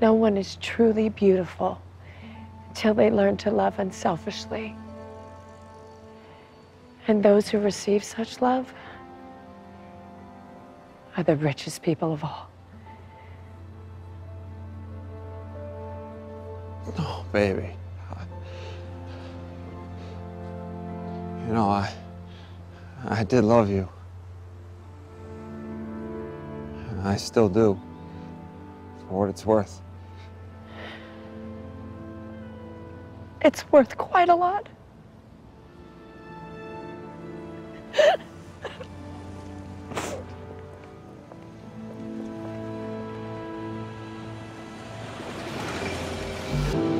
No one is truly beautiful until they learn to love unselfishly. And those who receive such love are the richest people of all. Oh, baby. You know, I, I did love you. I still do, for what it's worth. It's worth quite a lot.